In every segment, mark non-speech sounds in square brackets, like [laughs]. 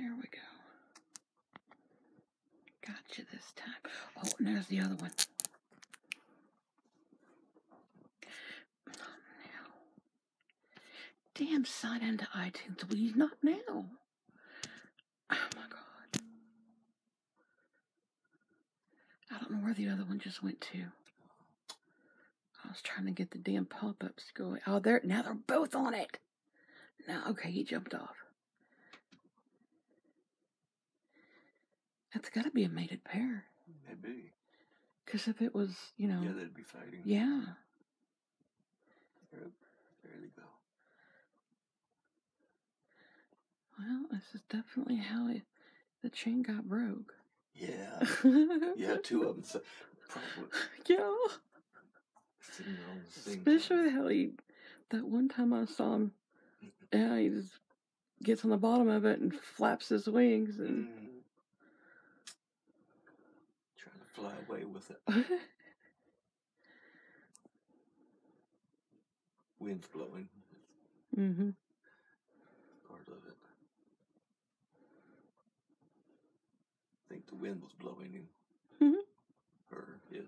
Here we go. Gotcha this time. Oh, and there's the other one. Not now. Damn, sign into iTunes. You not now? Oh my god. I don't know where the other one just went to. I was trying to get the damn pop-ups to go. Oh, there. Now they're both on it. Now, okay, he jumped off. That's got to be a mated pair. Maybe. Because if it was, you know, Yeah, they'd be fighting. yeah. There, there they go. Well, this is definitely how it, the chain got broke. Yeah. Yeah, [laughs] two of them. So probably yeah. sitting on the same. Especially how he, that one time I saw him, yeah, he just gets on the bottom of it and flaps his wings and. Mm. Trying to fly away with it. Wind's blowing. mm-hmm. Part of it. I think the wind was blowing him. Mhm. Her, it.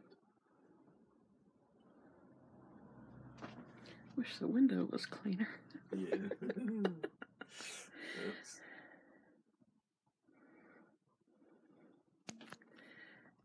Wish the window was cleaner. Yeah. [laughs]